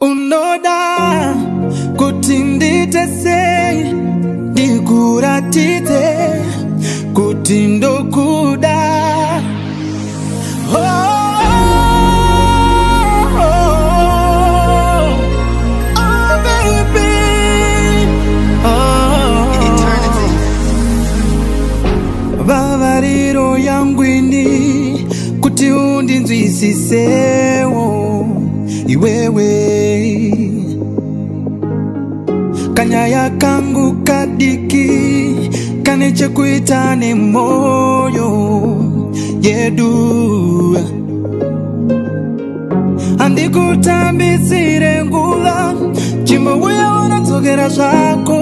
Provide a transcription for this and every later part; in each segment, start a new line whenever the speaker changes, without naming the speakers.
unoda kuti nditese ndikuratidze kuti ndokuda oh. oh, oh, oh vavariro yangu ini kuti undinzwisisewo iwewe kaya kangu kadiki kane chekuita ne moyo yedu handikutambisire ngula chimboweya unadzokera zvako.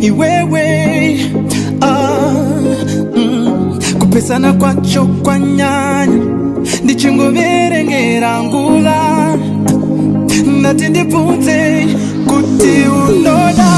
Iwewe ah, mm, kupesana kwacho kwanyanya ndichingoverengera ngula. Ndati ndibvunzei kuti unoda.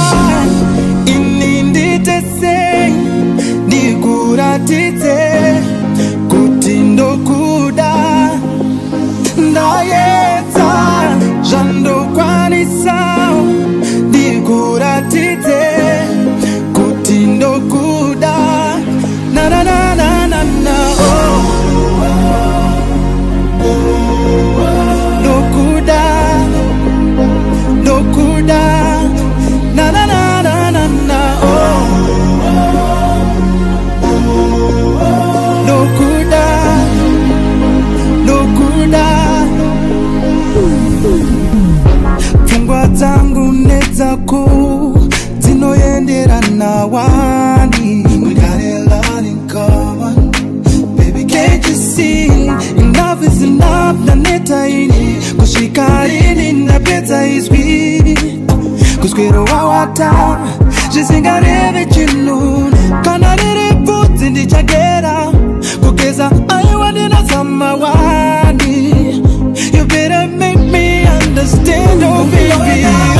hawani We got a lot in common. Baby can't you see? Enough is enough na neta ini. Kushika ini na peta izwi Kuskiro wawata Jisinga reve chinun Kana nere puti ndi chagera. Kukeza ayuwa nina samawani You better make me understand Oh baby.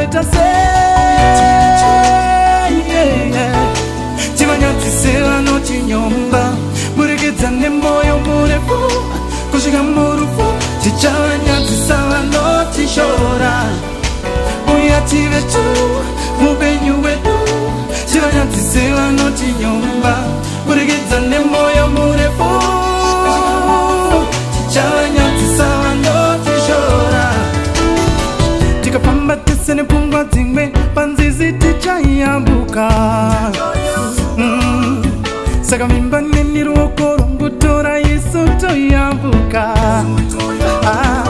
toita sei chivanyadzise vanochinyomba burikidza nemwoyo murefu. Kusvika murufu chichavanyadzisa vanochishora uya tive tu upenyu hwedu chivanyadzise vanochinyomba burikidza nemwoyo murefu. vese nepfungwa dzimwe panzizi tichayambuka mm. saka vimba neni ruoko rwongutora isu toyambuka ah.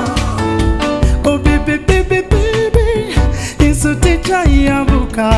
oh, baby, baby, baby. isu tichayambuka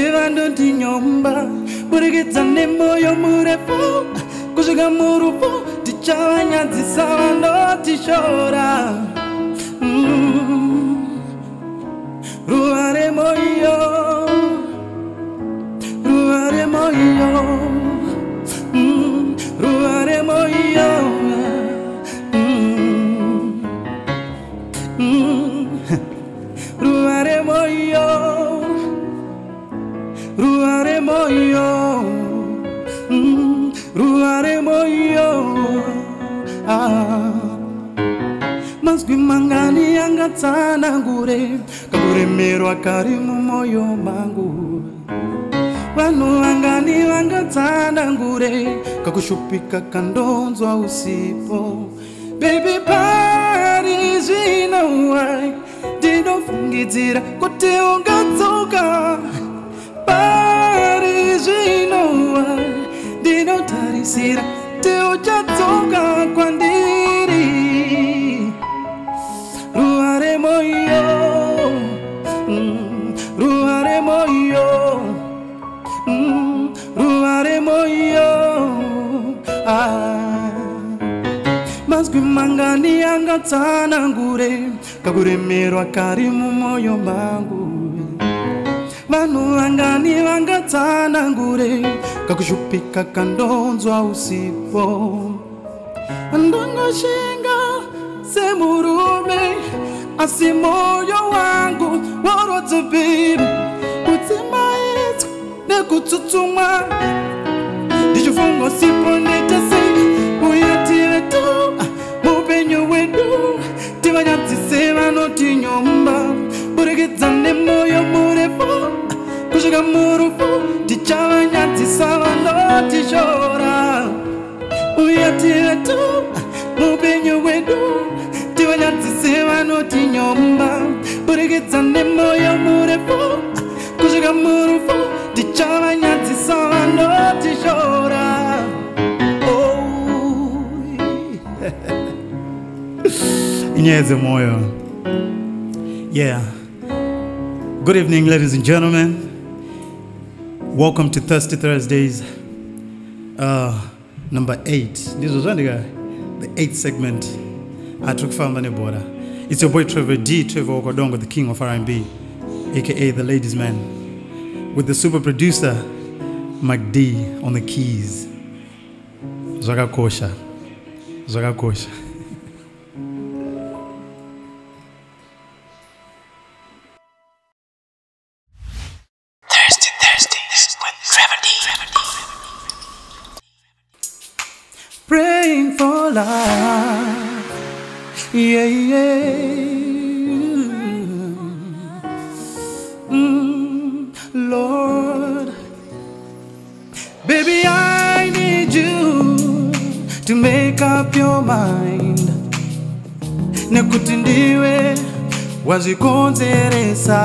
vese vanondinyomba burikidza nemwoyo murefu. Kusvika murufu tichavanyadzisa vanotishora mm. ruva remoyo ruva remoyo. Mm. Ruva remoyo. Ruva remoyo ah. mazwi mangani angatsanangure kakuremerwa kari mumwoyo mangu. Vanhu vangani vangatsanangure kakushupika kandonzwa usipo. Bebi pari zvinowai ndinofungidzira kuti ungadzoka pari zvinowai ndinotarisira kuti uchadzoka kwandiri ruva remoyo mm, ruva remoyo mm, ruva remoyo ah. mazwi mangani angatsanangure kakuremerwa kari mumwoyo mangu vanhu vangani vangatsanangure kakushupika kandonzwa usipo. Ndongoshinga semurume asi moyo wangu worotsobiru kutsemaitswa nekutsutsumwa. Ndichifungo sipo ndetesei uya tive tu mupenyu wedu. Tivanyadzise vanoti nyomba. Burikidza nemoyo murefu kusvika murufu tichavanyadzisa vanotishora uya tive tu mupenyu wedu tivanyadzise vanoti nyomba. Burikidza nemoyo murefu kusvika murufu tichavanyadzisa vanotishora Oh. inyaya dzemoyo yeah. Good evening ladies and gentlemen welcome to thirsty thursdays uh, number 8 ndizvo zvandika the 8th segment. Atiri kufamba border. it's your boy trevor d trevor wakadongo the king of r&b aka the ladies man with the super producer Mac D on the keys. Zvakakosha zvakakosha Yeah, yeah. Mm, Lord, baby, I need you to make up your mind. Nekuti ndiwe wazvikonzeresa.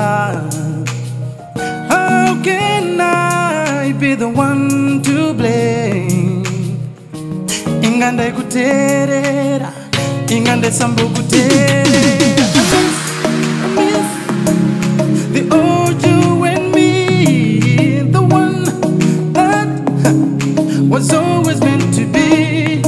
How can I be the one to blame? inga ndaikuteerera inga ndasambokuteerera The old you and me, the one that was always meant to be.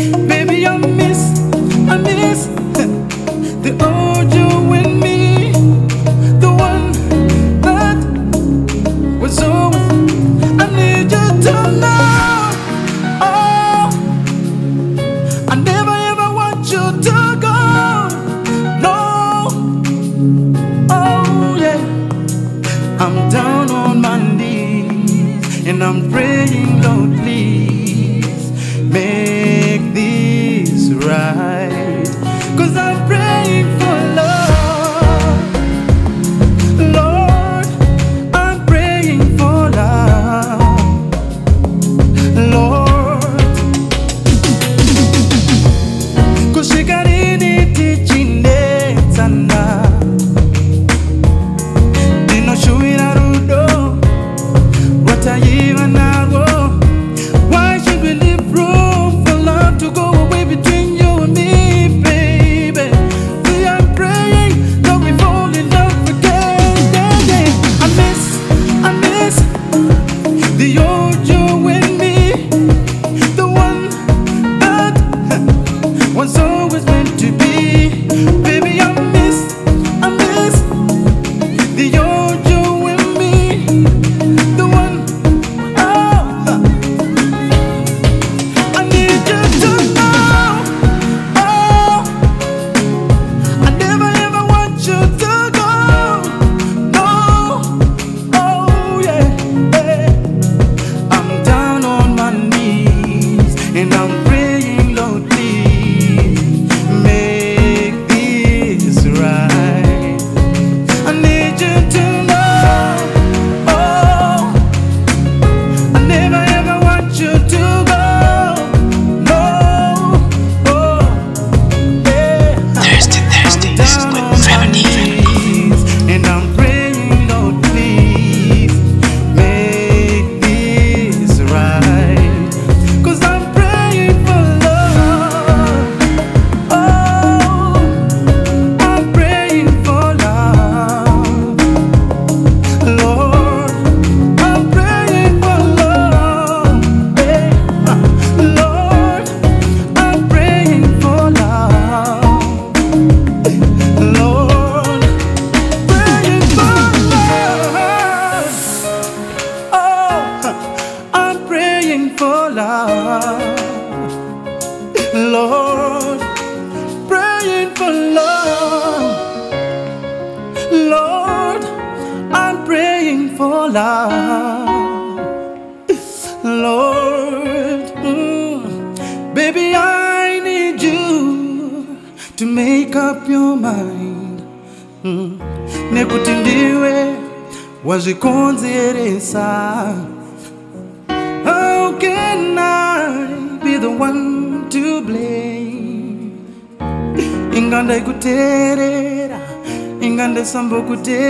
ukudela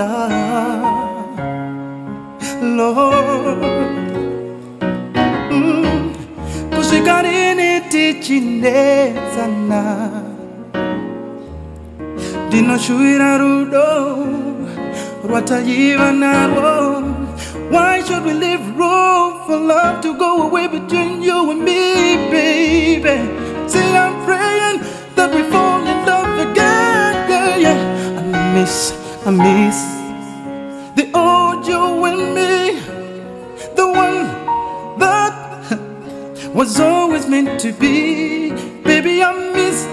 love. Lord. Mm. Kusvika rini tichinetsana ndinoshuvira rudo. Rwataiva narwo why should we leave room for love to go away between you and me baby? See i'm praying that we fall in love again yeah, yeah. i miss i miss the old you and me the one that was always meant to be. Baby, I miss,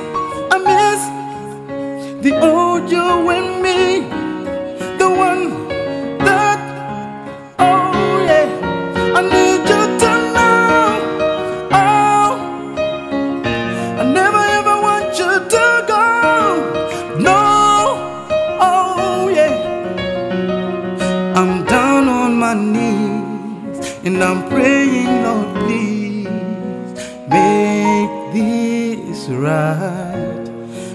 I miss the old you and me, the one and I'm praying, Lord, please make this right.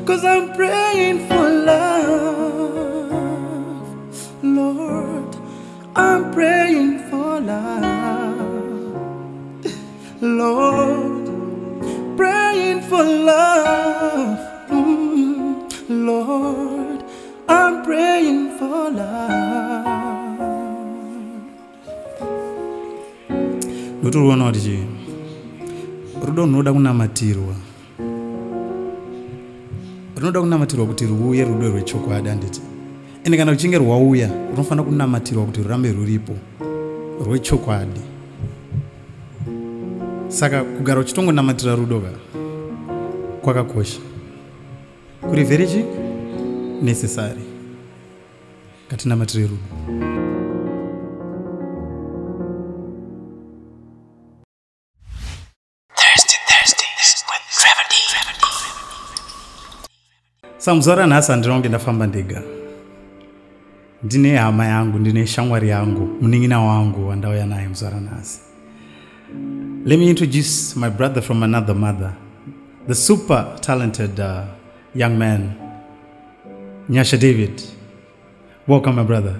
Cause I'm praying for love, Lord. I'm praying for love, Lord. Praying for love, Mm, Lord.
Ndotoriona kuti chi rudo runoda kunamatirwa. Runoda kunamatirwa kuti ruuye rudo rwechokwadi handiti. Ende kana ruchinge rwauya runofanira kunamatirwa kuti rurambe ruripo rwechokwadi. Saka kugara uchitongonamatira rudo ka kwakakosha. Kuri very chi necessary. Katinamatire rudo saka nhasi handina ndafamba ndega ndine hama yangu ndine shamwari yangu munin'ina wangu wandauya naye muzora nhasi let me introduce my brother from another mother the super talented uh, young man nyasha david. Welcome my brother.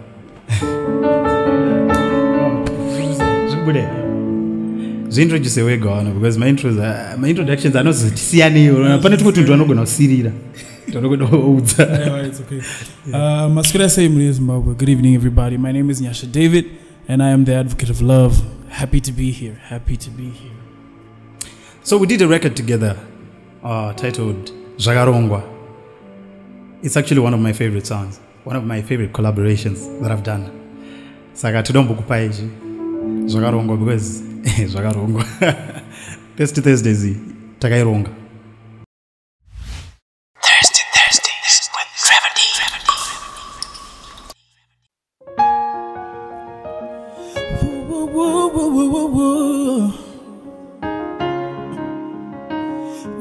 Zviintroduce wega because my, intros, uh, my introductions anozotisiyaneyo pane tumwe tunhu twanogona kusirira
Yeah, it's okay. Uh, Maskura Sayimri Zimbabwe. Good evening, everybody. My name is Nyasha David, and I am the advocate of love. Happy to be here. Happy to be here.
So we did a record together uh, titled Zvakarongwa. It's actually one of my favorite songs, one of my favorite collaborations that I've done. Saka tidombokupai ichi Zvakarongwa because Zvakarongwa. Thursday Thursdays takaironga.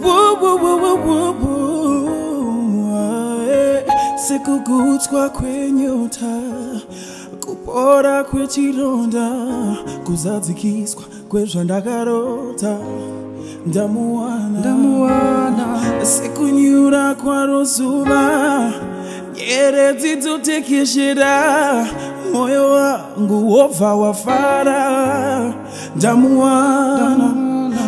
Woo, woo, woo. Woo, woo, woo. Eh, sekugutswa kwenyota kupora kwechironda kuzadzikiswa kwezvandakarota ndamuwana ndamuwana sekunyura kwarozuva nyeredzi dzotekeshera moyo wangu wobva wafara. Ndamuwana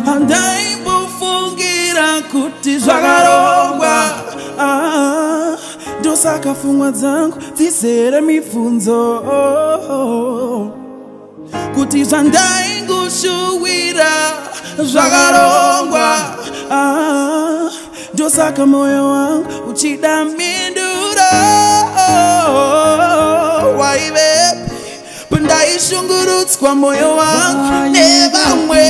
handaibofungira kuti zvakarongwa. Ah, ndosaka pfungwa dzangu dzizere mibvunzo. Kuti zvandaingoshuwira zvakarongwa. Ah, ndosaka mwoyo wangu uchida minduro waivepi pandaishungurutswa mwoyo wangu nevamwe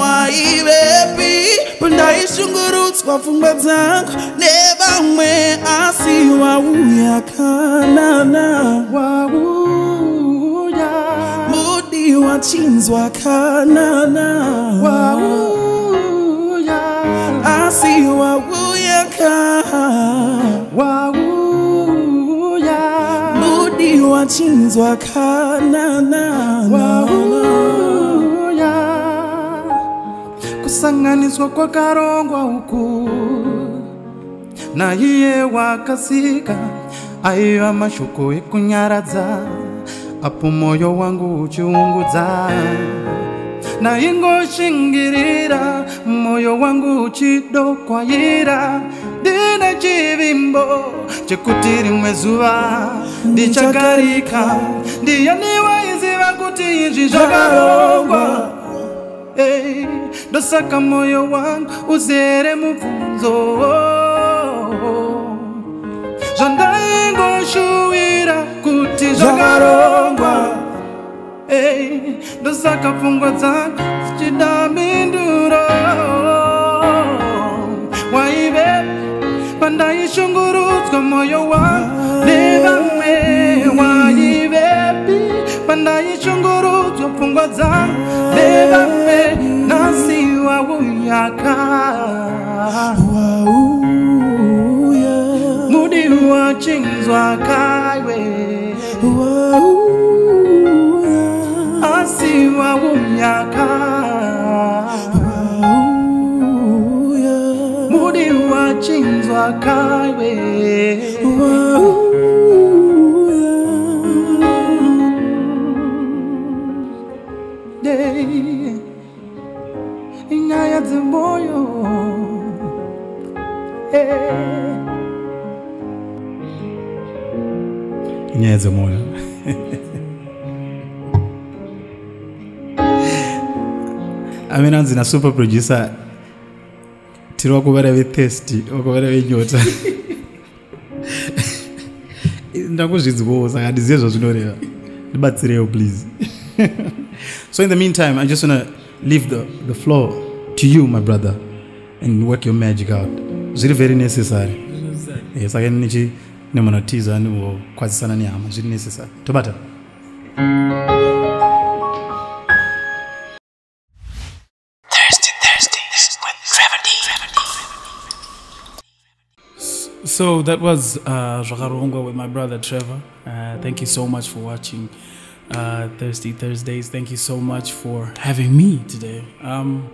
waivepi pandaishungurutswa pfungwa dzangu nevamwe asi wauya. Kanana wauya mudi wachinzwa kanana wauya asi wauya ka wauya wachinzwa kanana. Wauya
kusanganiswa kwakarongwa uku. Naiye wakasika aiva mashoko ekunyaradza apo mwoyo wangu uchiungudza naingoshingirira mwoyo wangu uchidokwaira ndine chivimbo chekuti rimwe zuva ndichagarika ndiyani waiziva kuti izvi zvakarongwa. Hey, ndosaka moyo wangu uzere mubvunzo zvandaingoshuwira kuti zvakarongwa Hey, ndosaka pfungwa dzangu zichida minduro waive pandaishungurudzwa mwoyo wangu nevamwe waivepi pandaishungurudzwa pfungwa dzangu nevamwe nasi wauyaka
wauya.
Mudi kuchinjwa kawe. Wow. inyaya dzemwoyo inyaya dzemwoyo amena nzina super producer tiri wakuvara vethesti wakuvara venyota. Ndakuzvidzwawo saka ndizive zvazvinoreva. Ndibatsirewo please. So in the meantime i just want to leave the, the floor to you my brother and work your magic out. Zviri very necessary. Saka nichi nemunatiza niwokwazisana nehama zviri necessary. Tobata.
Thirsty
So that was uh, with my brother Trevor. Uh, thank you so much for watching uh, Thirsty Thursdays. Thank you so much for having me today. Um,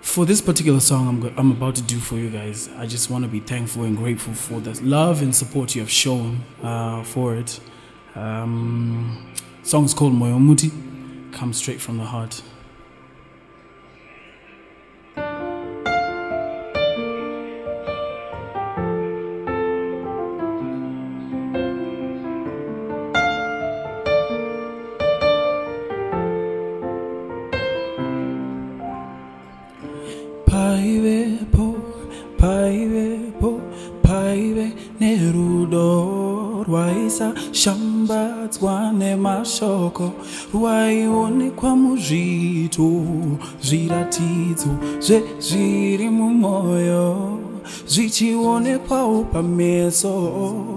for this particular song I'm, I'm about to do for you guys, I just want to be thankful and grateful for the love and support you have shown uh, for it. Um, song is called Moyomuti, comes straight from the heart. Paivepo paivepo paive nerudo. Rwaisashambadzwa nemashoko. Rwaionekwa muzviito zviratidzo zvezviri mumwoyo zvichionekwawo pameso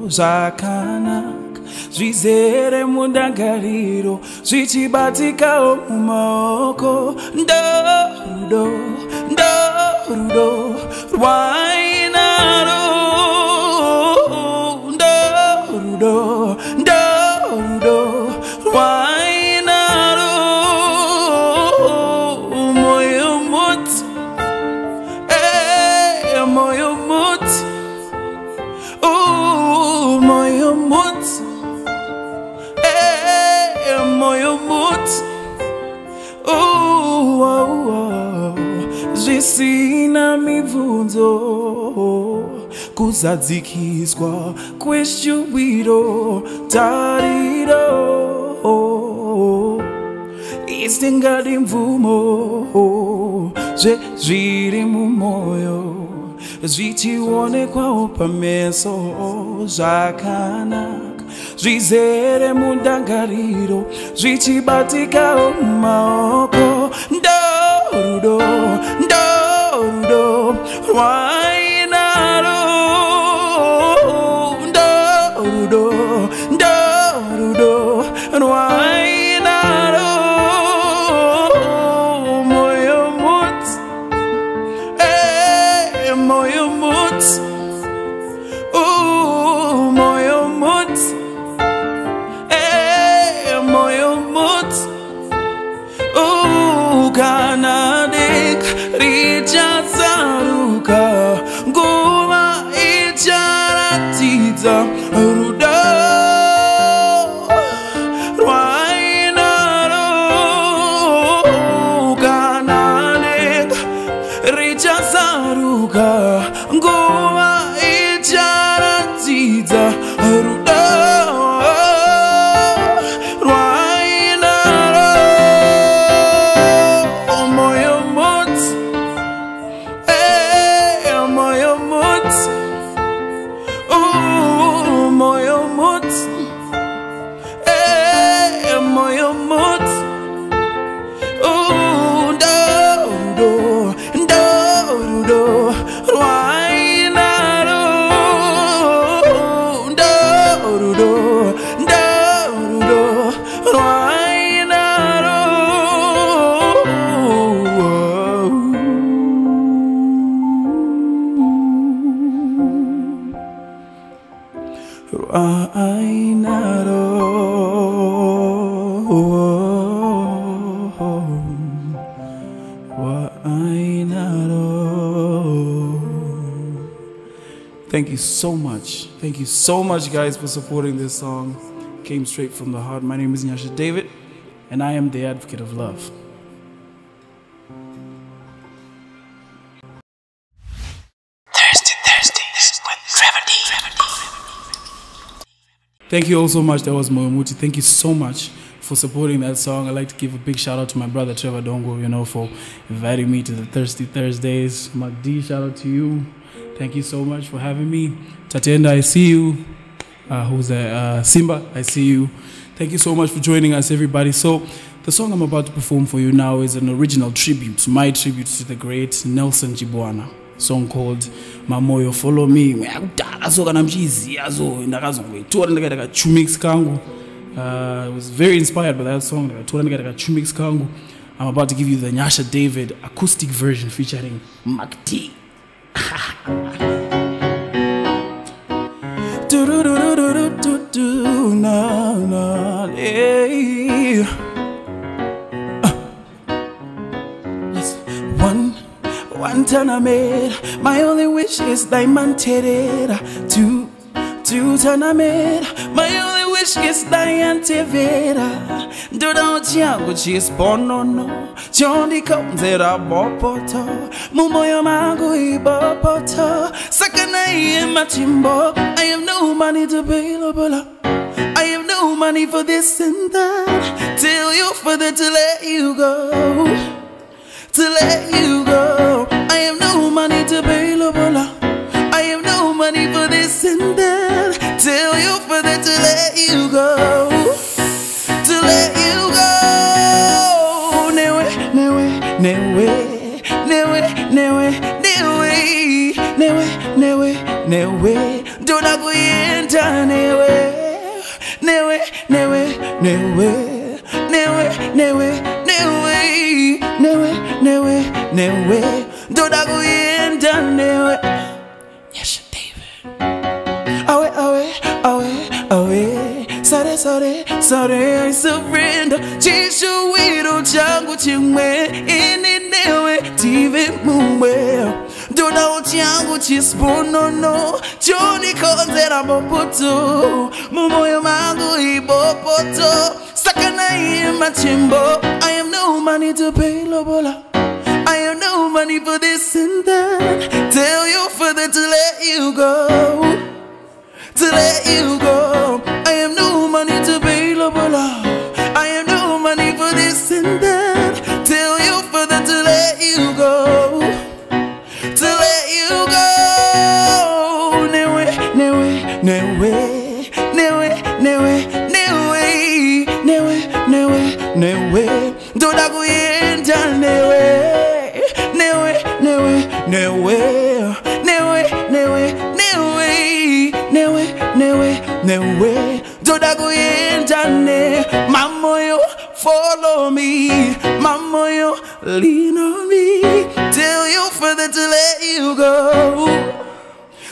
zvakanaka. Zvizere mundangariro zvichibatikawo mumaoko. Ndorudo ndorudo rwainaro ndo kuzadzikiswa. Kweshuviro tariro. Isingadi mvumo zvezviri mumwoyo zvichionekwawo pameso zvakanaka. Zvizere mundangariro zvichibatikawo mumaoko. Ndorudo ndorudo rwainaro so much, guys, for supporting this song. Came straight from the heart. My name is Nyasha David, and I am the advocate of love.
Thirsty with
Thank you all so much. That was Moyomuti. Thank you so much for supporting that song. I'd like to give a big shout out to my brother Trevor Dongo, you know, for inviting me to the Thirsty Thursdays. Mark D, shout out to you. Thank you so much for having me. Tatenda, I see you. Uh, who's that? Uh, Simba, I see you. Thank you so much for joining us, everybody. So, the song I'm about to perform for you now is an original tribute, my tribute to the great Nelson Jibwana. Song called Mamoyo Follow Me. Uh, I was very inspired by that song. I'm about to give you the Nyasha David acoustic version featuring Mac tournament. My only wish is diamond titted. Two, two tournament. My only wish is diamond titted. Dodo chiango ci spono no. Johnny comes at a bopoto. Mumo yomago i bopoto. Sakana i machimbo. I have no money to pay lobola. I have no money for this and that. Tell you further to let you go. To let you go. I have no money to pay available. I have no money for this and that. Tell you for that to let you go. To let you go. Newe, newe, newe. Newe, newe, newe. Newe, newe, newe. Do not go enter newe. Newe, newe, newe. Newe, newe, newe. Newe, newe, newe. Dona kuyenta newe. Yes, David. Awe, awe, awe, awe. Sare, sare, sare, I surrender. Chishuwiro changu chimwe. Ini newe, tive mumwe. Dona changu chisponono. Choni konzera mopoto. Mumoyo mangu ibopoto. Sakana iye machimbo. I have no money to pay Lobola. Money for this and that. Tell your father to let you go. To let you go. follow me. Mama, you lean on me. Tell you further to let you go.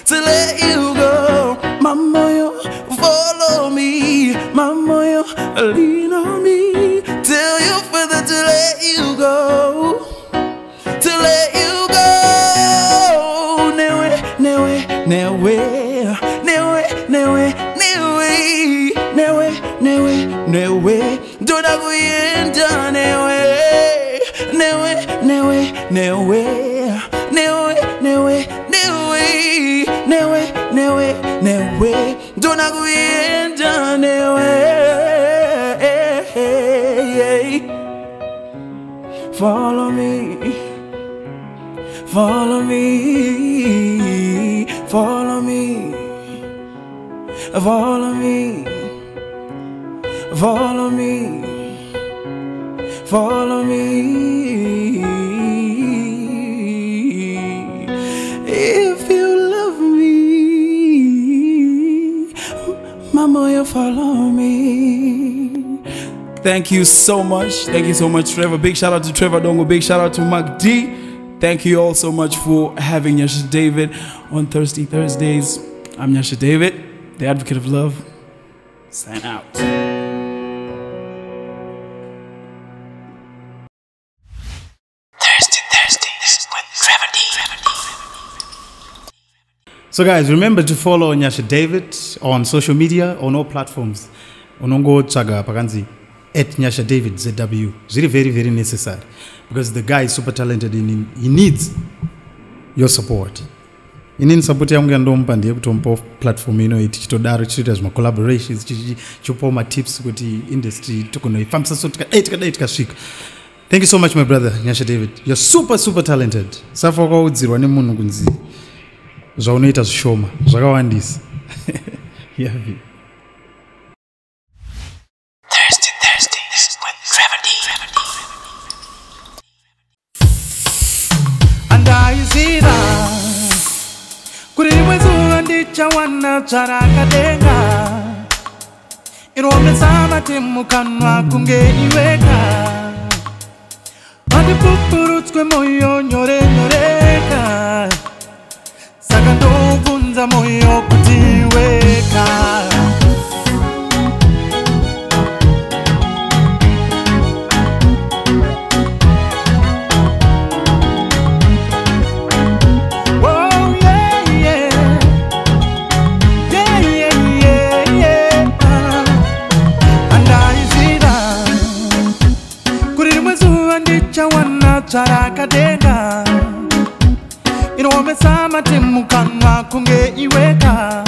To let you go. Mama, you follow me. Mama, you lean on me. Tell you further to let you go. To let you go. Newe, newe, newe. Newe, newe, newe. Newe, newe, newe. Ndoda kuenda newe Newe, newe, newe Newe, newe, newe Newe, newe, newe Follow me. Follow me. Follow me. Follow me follow me, follow me. If you love me, Mama, you follow me. Thank you so much. Thank you so much, Trevor. Big shout out to Trevor Dongo. Big shout out to Mark D. Thank you all so much for having Yasha David on Thirsty Thursdays. I'm Yasha David, the advocate of love. Sign out.
So, guys, remember to follow Nyasha David on social media, on all platforms. Unongotsvaga pakanzi at Nyasha David ZW. Really, very, very necessary because the guy is super talented and he needs your support. inini support yangu yandompa ndeyekutomupa platform ino iyi tichitodaro tichitoita zvimacollaborations tichipowo matips kuti industry tikunoifambisa so tikadai tikadai tikasvika thank you so much my brother nyasha david you're super super talented safa wakaudzirwa nemunhu kunzi zvaunoita zvishoma zvakawandisa. Yavi
andaiziva kuti rimwe zuva ndichawana dzvarakadenga iromezamati mukanwa kunge iveka vandipupurutswe moyo nyorenyoreka kuunza moyo kutiweka. Oh, Chawana tsvarakadenga inomesa mate mukanwa kunge iweka.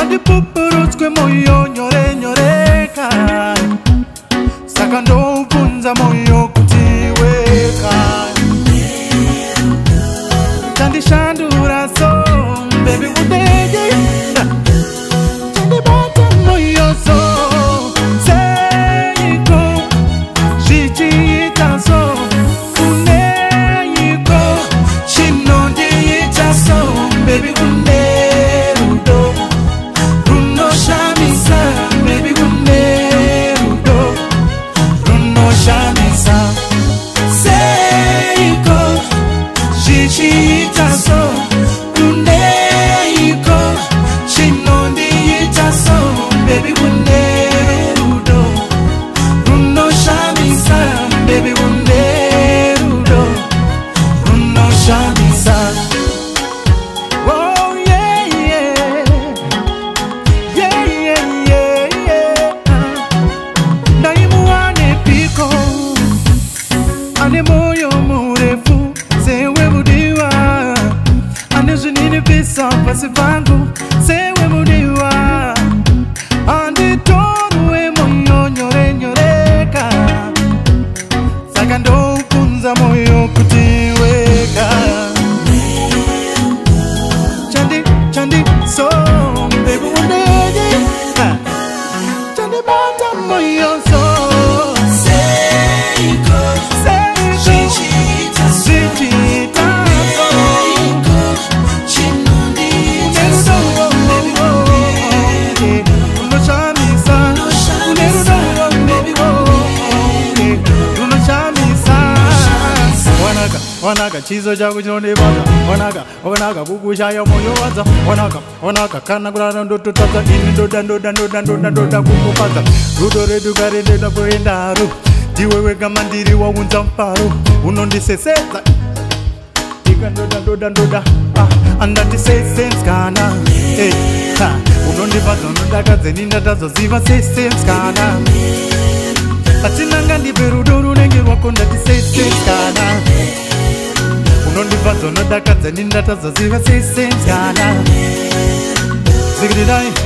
Andipupurutswe moyo nyore nyoreka saka ndobvunza moyo kuti weka
kukushaya moyo wadza wanaka wanaka kana kurara ndototadza ini ndoda ndoda ndoda ndoda ndoda kukufadza rudo redu kare ndoda kuendaro ndiwe wega mandiri waunza mufaro unondisesedza ika ndoda ndoda ndoda. Ah, andatisesenskana hey, ha, unondibvadza unodakadze nindatazoziva sesenskana atinanga ndipe rudo runenge rwako ndatisesenskana unondibvadza unodakadze nindatazoziva sesenskana zikididai oh,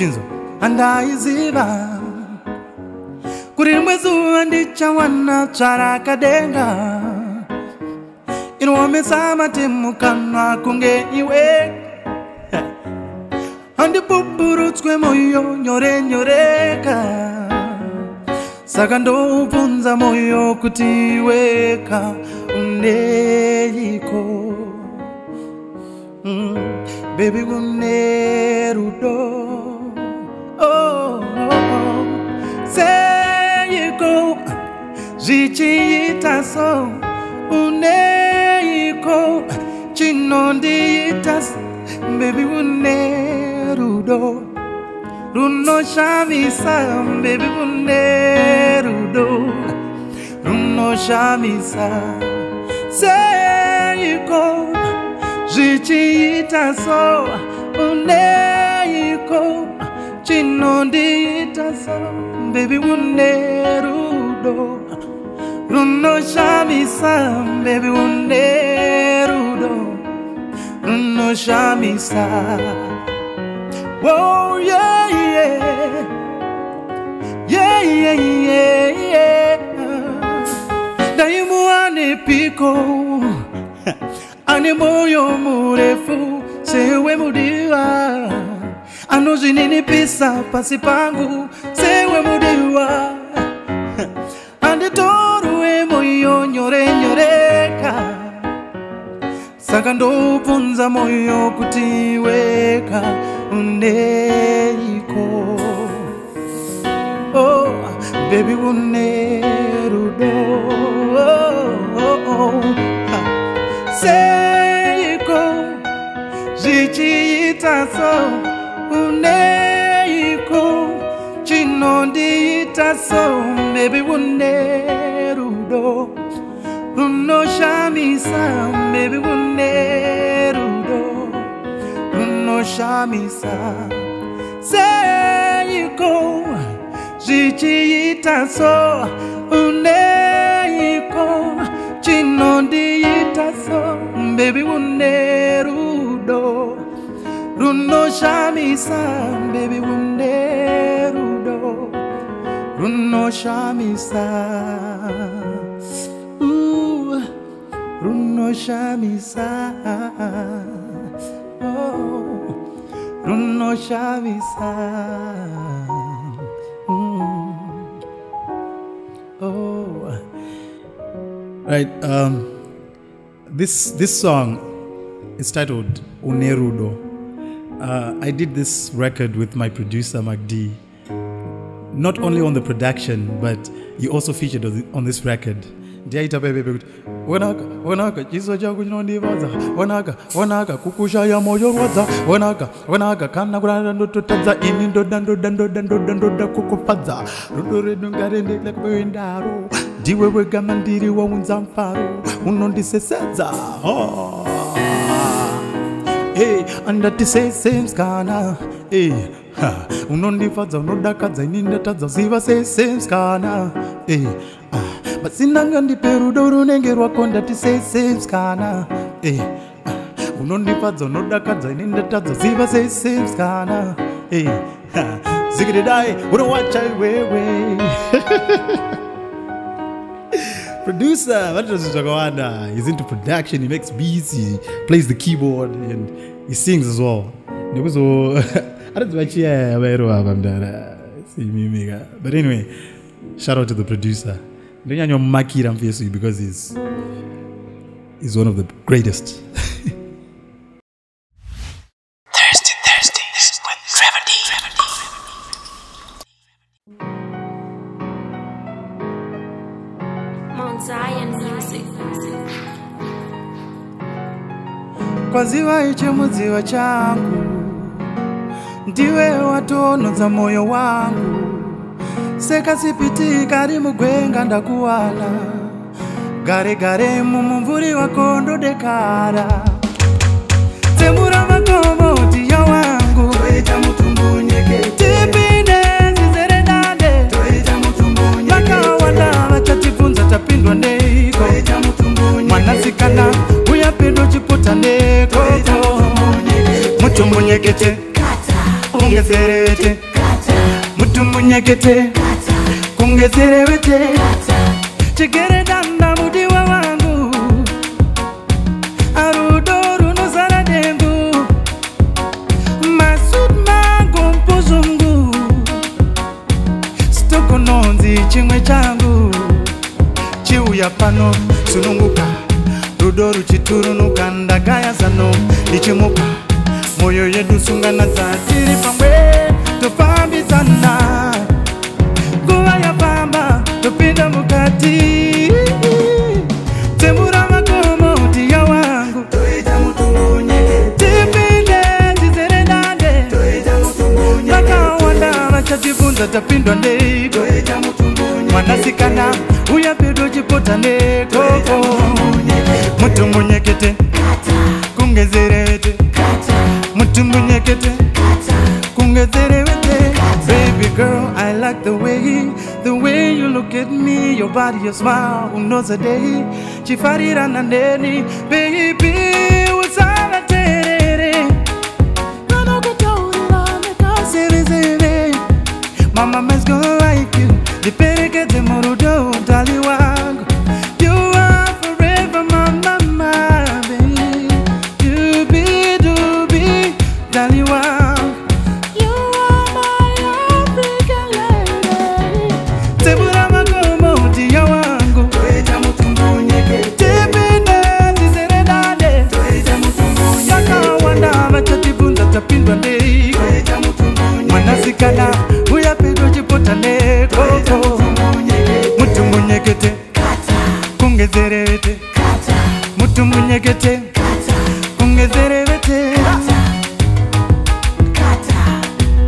Chinzo, andaiziva kuri rimwe zuva ndichawana tsvarakadenga. Inoomesa matemu kanwa kunge iwe. Handipupurutswe moyo nyore nyoreka. Saka ndobvunza moyo kuti weka uneiko mm, bebi une rudo seiko zvichiita so uneiko chinondiita so bebi une rudo. Runoshamisa bebi une rudo. Runoshamisa seiko zvichiita so uneiko chinondiita so bebi une rudo runoshamisa bebi une rudo runoshamisa oh, yeah, yeah. Yeah, yeah, yeah, yeah. Daimu ane piko ane moyo murefu sewe mudiwa anozvininipisa pasi pangu sewe mudiwa anditoruwe moyo nyore nyoreka saka ndobvunza moyo kuti weka uneiko oh, bebi une rudo oh, oh, oh. Ha. seiko zvichiita so uneiko chinondiita so bebi une rudo runoshamisa bebi une rudo runoshamisa. Seiko zvichiita so uneiko chinondiita so bebi une rudo Runo shami san baby wunde rudo. Rundo shami san. Ooh Runo shami san. Oh Runo shami san. Mm. Oh. Right um this this song is titled Unerudo. Uh, I did this record with my producer MacD. Not only on the production, but he also featured on, this record. ndiyaita chiso chako chinondivadza kukushaya kana kurara ndototadza ini ndoda ndoda ndoda ndoda ndoda kukufadza rudo redu waunza mfaro unondisesedza oh. Hey, andati sesemskana hey, ha, unondifadza unodakadza ini ndatadza ziva sesemskana hey, ah, masinanga ndipe rudo runenge rwako ndati sesemskana hey, ah, unondifadza unodakadza ini ndatadza ziva sesemskana hey, ha, zikididai unowacha iwewe. Producer vanoita zvakawanda he's into production he makes beats he plays the keyboard and he sings as well. Nekuzo anodziva chiyaya vairo ava mudara simimika but anyway shout out to the producer. Ndonyanyomumakira mufesu because he's, he's one of the greatest kwaziva ichimudziva changu. Ndiwe watonodza mwoyo wangu. Sekasipitika rimugwenga ndakuwana gare gare mumumvuri wako ndodekara. Dzemura vako maudiya wangu. Toita mutumbu nyekete tipinde nzizere dade toita mutumbu nyekete vakawanda vachatibvunza tapindwa neiko. Mwanasikana chipota nekoko mutumbunyekete kungezerevete mutumbunyekete kungezerevete chigere danda mudiwa wangu. Arudo runozara dengu. Masud mangu mpuzungu. Stokononzi chimwe changu. Chiuya pano sununguka rudo ruchiturunuka ndagaya zano. Ndichimuka mwoyo yedu sungana dzatiri pamwe tofambidzana nguva yapamba topinda mukati. Tembura makomo tiya wangu. Tipinde nzizere dande. Vakawanda vachatibvunza tapindwa ndeiko mwanasikana uya pedo chipota nekoko mutumbunyekete kungezerevete mutumbunyekete kungezerevete baby girl i like the way the way you look at me. Your body your smile unoza day? Chifarirana neni baby usavaterere vanokutaurira nekaseveseve Mama man's niperekedze murudo utali wangu. You are forever my mama baby. You be do be utali wangu. You are my African lady. Tebura makomo utia wangu. Toita mutumbu nyeke tipinde tiseredade toita mutumbu nyeke takawanda vachatibvunza tapindwa ndei mwanasikana ungezerevete mutu munyekete. Ungezerevete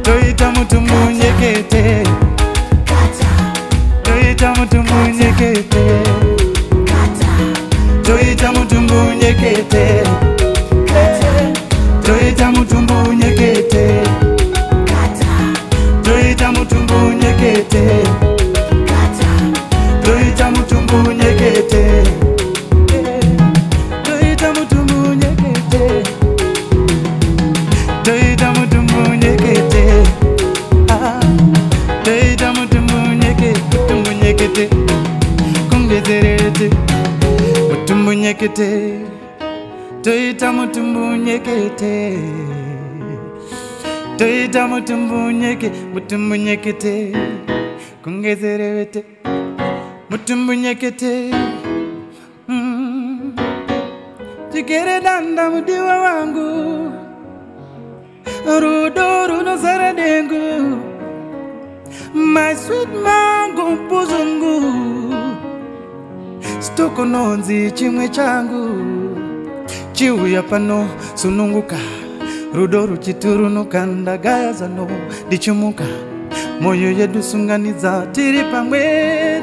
toita mutu munyekete. Toita mutu munyekete. Toita mutu munyekete. Toita mutu munyekete. Toita mutu munyekete. yekete Doi tamu tumbu nyekete. Doi tamu tumbu nyeke Mutumbu nyekete. Kungezerewete Mutumbu nyekete. Mm. Jikere danda mudiwa wangu. Rudo runo saradengu My sweet mango puzungu. Stokononzi chimwe changu chiuya pano sununguka rudo ruchiturunuka ndagaya zano ndichimuka moyo yedu sunganidza tiri pamwe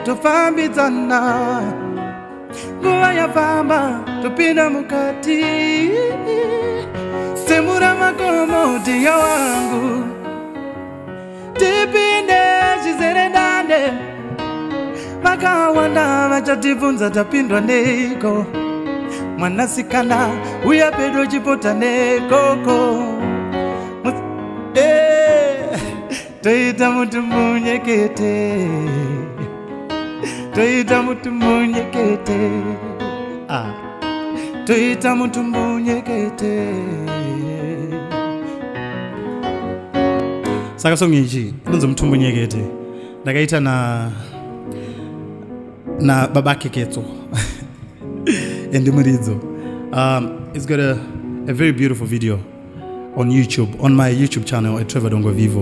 tofambidzana. Nguva yafamba topinda mukati. Semura makomo diya wangu. Tipinde zvizere dande vakawanda vachatibvunza tapindwa neiko mwanasikana uya pedo chipota nekoko. Eh, toita mutumbunyekete toita mutumbunyekete ah. toita mutumbunyekete saka song ichi inonzi mutumbunyekete ndakaita na na babake ketso. Endimuridzo um, it's got a, a very beautiful video on youtube on my youtube channel at trevor dongo vivo.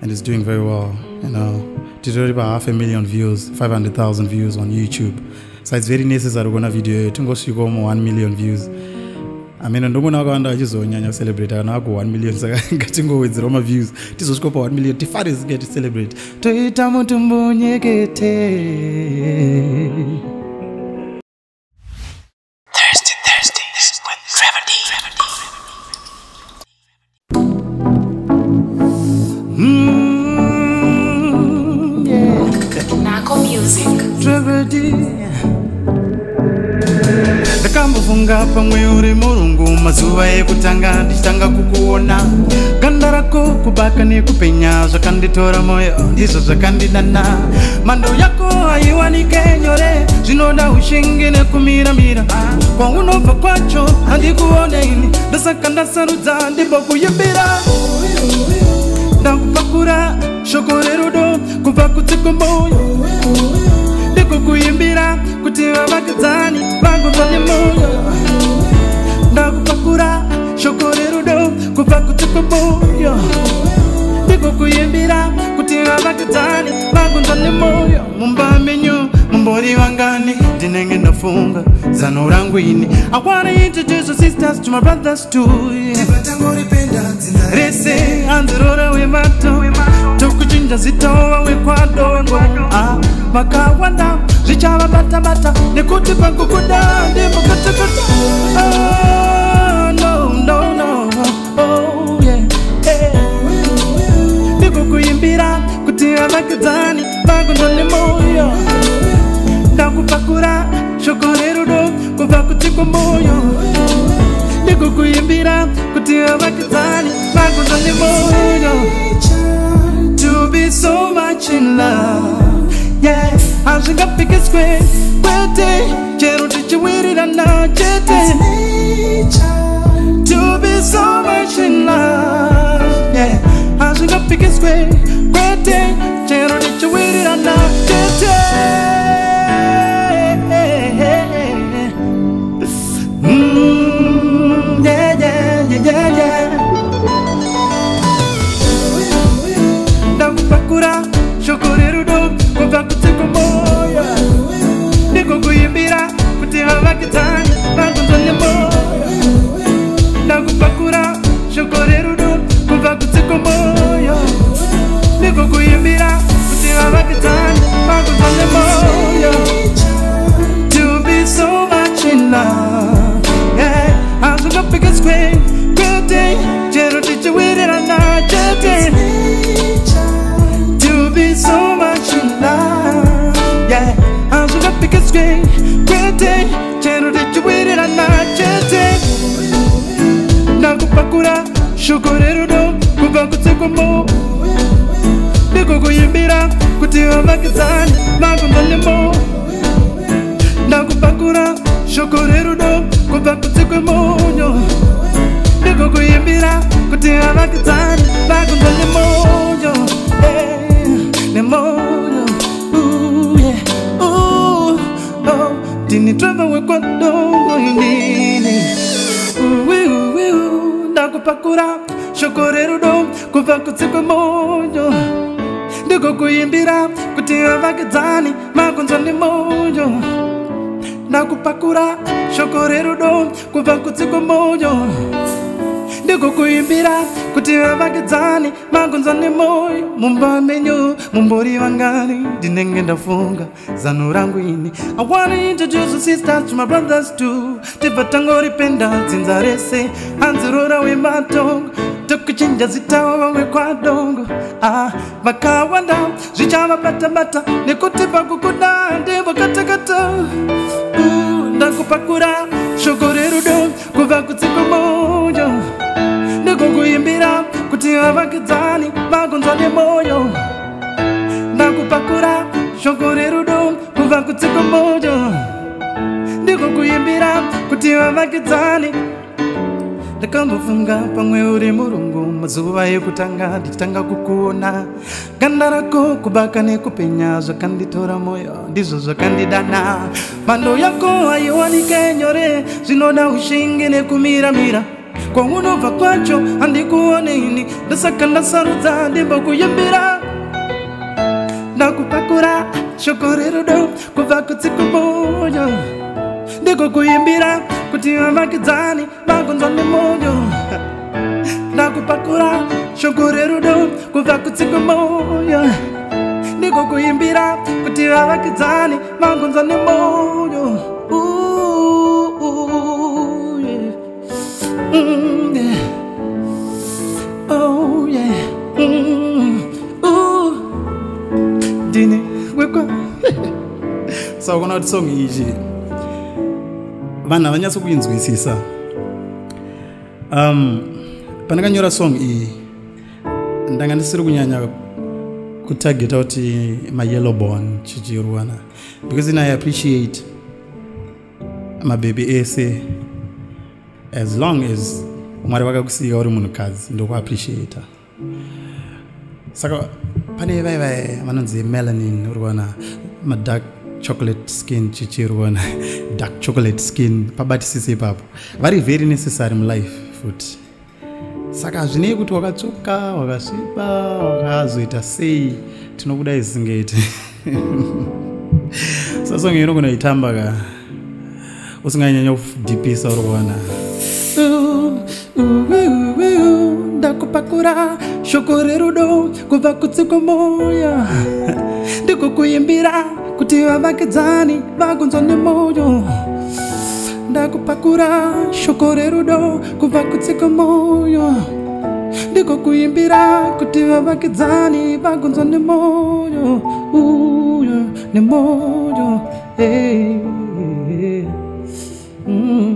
And it's doing very well. You know did already about half a million views 500000 views on youtube. So it's very necessary to go on a video. Yeyo go more 1 million views amene ndongona vakawanda vachizonyanya kucelebrate kana ako 1 million saka ngatingowedzerawo maviews tizosvika pa 1 million tifare zike ticelebrate toita mutumbunyekete
Thirsty Thursdays with Trevor D.
Mm, yeah.
Naco Music.
Trevor D. ndakambofunga pamwe uri murungu mazuva ekutanga ndichitanga kukuona. Ganda rako kubaka nekupenya zvakanditora mwoyo ndizvo zvakandidana. Mhando yako haiwanike nyore zvinoda ushingi nekumiramira. Kwaunobva kwacho handikuone ini ndosaka ndasarudza ndimbokuyimbira. Ndakupakura shoko rerudo kubva kutsiko moyo. Ndikukuimbira kuti vavakidzani vangunzwa nemoyo ndakupakura shoko rerudo kubva kutsiko moyo ndikukuimbira kuti vavakidzani vangunzwa nemoyo mumba menyu mumbori vangani ndinenge ndafunga. Zano rangu ini i wanna introduce your sisters to my brothers too rese anzirora wemato. Tokuchinja zitova wekwadongo Ah, vakawanda zvichavabata-bata nekuti pakukuda ndimokatakata Ah, ndikukuimbira kuti vavakidzani vakunzwa nemoyo ndakupakura shoko rerudo kubva kutsiko moyo. Ndikukuimbira kuti vavakidzani vakunzwa nemoyo to be so much in love yeah. Hazvingapikiswe kwete. Chero tichiwirirana chete to be so much in love yeah hazvingapikiswe kwete chero tichiwirirana chete. Mm, yeah, yeah, yeah, yeah, ndakupakura shoko rerudo kubva kutsiko moyo. Ndikukuimbira kuti vavakidzani vakunzwa nemoyo ndikokuimbira kuti vavakidzani makunzwa nemoyo mumba menyu mumbori vangani. Ndinenge ndafunga zano rangu ini. I wanna introduce sisters to my brothers too. Tibva tangoripenda dzinza rese. Hanzirora wematongo tokuchinja zitawa vamwe kwadongo ah, vakawanda zvichavabata-bata nekuti pakukuda ndevakatakata ndakupakura shoko rerudo kuti vavakidzani vakunzwa nemoyo ndakupakura shoko rerudo kubva kutsiko moyo ndikukuimbira kuti vavakidzani ndakambofunga pamwe uri murungu mazuva ekutanga ndichitanga kukuona. Ganda rako kubaka nekupenya zvakanditora mwoyo ndizvo zvakandidana. Mhando yako haiwanike nyore zvinoda ushingi nekumiramira kwaunobva kwacho handikuoneni ndosaka ndasarudza ndimbokuimbira ndakupakura shoko rerudo kubva kutsiko moyo ndikukuimbira kuti vavakidzani vakunzwa nemoyo ndakupakura shoko rerudo kubva kutsiko moyo ndikukuimbira kuti vavakidzani vakunzwa nemoyo Mm, yeah. Oh, yeah. Mm, ooh. ndine wekwa saka kuna kuti song ichi vanhu havanyatso kuinzwisisa um, pandakanyora song iyi ndanga ndisiri kunyanya kutageta kuti mayellow born chichirwana because in i appreciate mabhebi ese as long as mwari vakakusika uri munhukadzi ndokuappreciata saka pane vai vai vanonzi melanin uri kuona madark chocolate skin chichirwana dark chocolate skin pabatisise ipapo. Vari very necessary mulife futi saka hazvinei kuti wakatsuka wakasvipa wakazoita sei tinokuda isingeti sasonge inogona itamba ka usinganyanya kudhipisa uri kuona ndakupakura shoko rerudo kubva kutsiko moya ndikukuimbira kuti vavakidzani vakunzwa nemoyo. Ndakupakura shoko rerudo kubva kutsiko moyo. Ndikukuimbira kuti vavakidzani vakunzwa nemoyo. Uyo nemoyo. Hey, hey. Mm.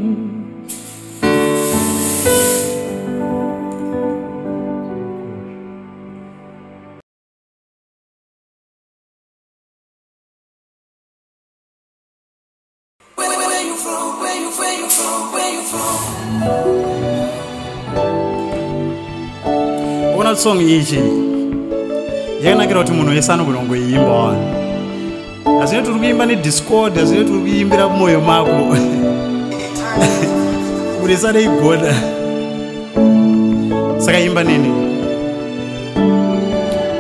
Song ichi. Yakanakira kuti munhu wese anogona kungoiimba wani hazvinoti uri kuimba nediscord hazvinoti uri kuimbira mumwoyo mako. Kuti isadeigona saka imba nini?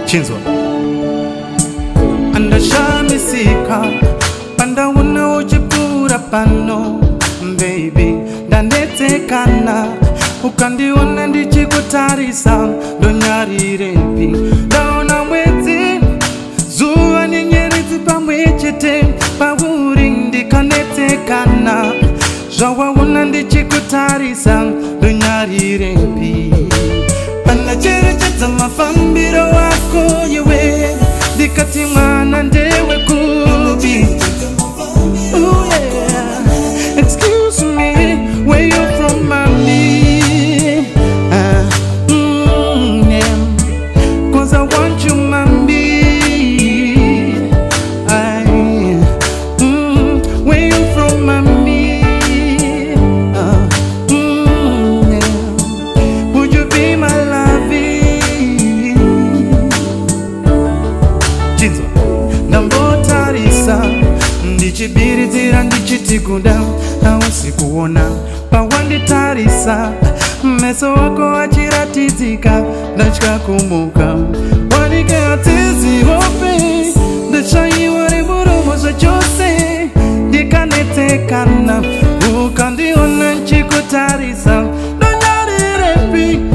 Chinzwa. Andashamisika pandaona uchipfuura pano. Baby ndanetsekana ukandiona ndichikutarisa ndonyarirepi. Ndaona mwedzi zuva nenyeredzi pamwe chete pauri ndikanetsekana. Zvawaona ndichikutarisa ndonyarirepi. Pandacherechedza mafambiro wako iwe ndikati mwana ndewe ndichibiridzira ndichiti kuda ausi kuona. Pawanditarisa meso wako achiratidzika ndatya kumuka. Wanike hatizi hope ndashaiwa remuromo zvachose ndikanetekana ukandiona nchikutarisa ndonyarirepi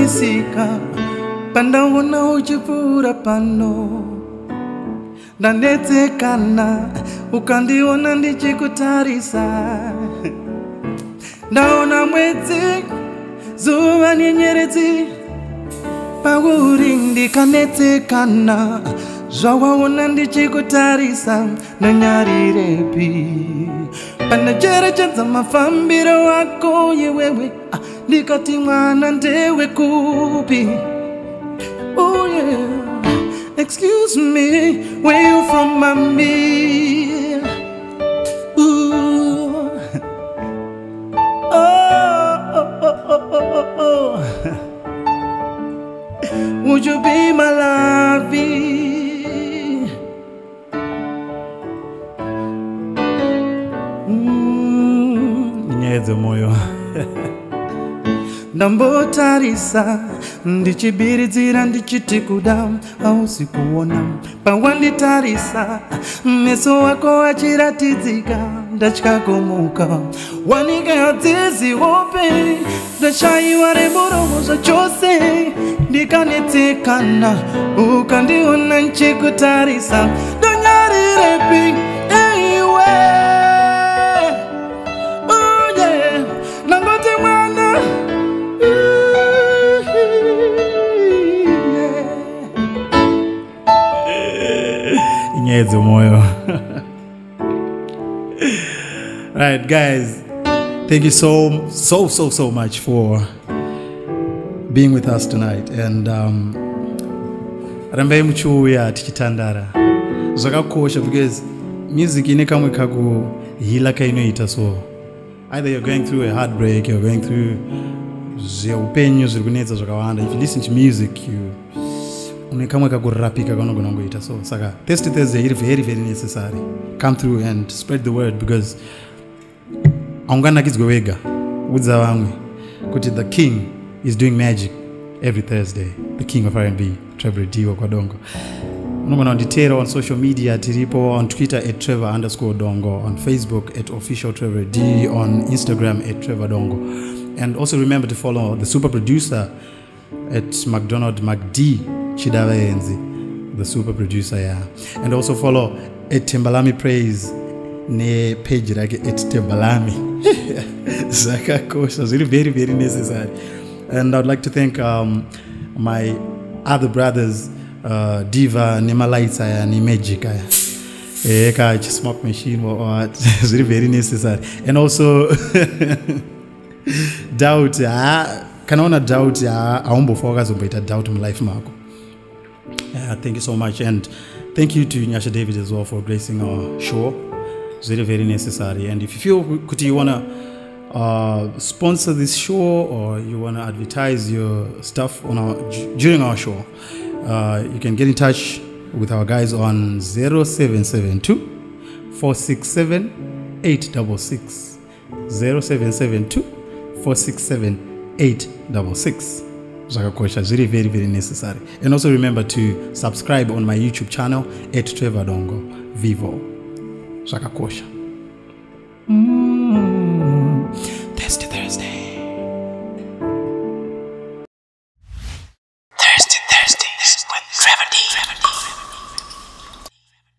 Nashamisika pandaona uchipura pano. Ndanetsekana ukandiona ndichikutarisa. Ndaona mwedzi zuva nenyeredzi pauri ndikanetsekana zvawaona ndichikutarisa nanyarirepi panacherechedza mafambiro wako yewewe ah, ndikati mwana ndewe kupi oh yeah excuse me where you from mami Ooh. Oh, oh, oh, oh, oh, oh, oh. Would you be my lovey? Mm, inyaya dzemoyo ndambotarisa ndichibiridzira ndichiti kuda ausi kuona. Pawanditarisa meso wako achiratidzika ndatya kumuka wanike hadzizi hope ndashaiwa remuromo zvachose. Ndikanetsekana ukandiona nchikutarisa ndonyarirepi inyaya dzemoyo right guys. Thank you so so so so much for being with us tonight. And um, rambai muchiuya tichitandara. Zvakakosha because music ine kamwe kakuhila kainoita. So either you're going through a heartbreak you're going through zveupenyu zviri kunetsa zvakawanda. If you listen to music you une kamwe kaunogona kungoita so saka test thursday iri very very necessary. Come through and spread the word because haunganakidzwe wega udza vamwe kuti the king is doing magic every thursday. The king of rnb trevor d wakwadongo unogona kunditeera on social media tiripo on twitter at trevor underscore dongo on facebook at official trevor d on instagram at trevor dongo. And also remember to follow the super producer at mcdonald mcd chidavaenzi the super producer yeah. And also follow at timbalami praise nepage rake at timbalami. Zvakakosha zviri very very necessary. And i'd like to thank um, my other brothers uh, diva nemalights aya nemagic aya eh, ka smoke machine or what zviri very necessary. And also doubt ha kana una doubt ha haumbofa wakazomboita doubt mulife mako yeah, thank you so much. And thank you to nyasha david as well for gracing our show. It's very very necessary. And if you feel kuti you want to uh, sponsor this show or you want to advertise your stuff on our during our show uh, you can get in touch with our guys on 0772 467 866 0772 467 866 zvakakosha zviri very very necessary and also remember to subscribe on my youtube channel at trevor dongo vivo zvakakosha mm. -hmm. Thursday, Thursday.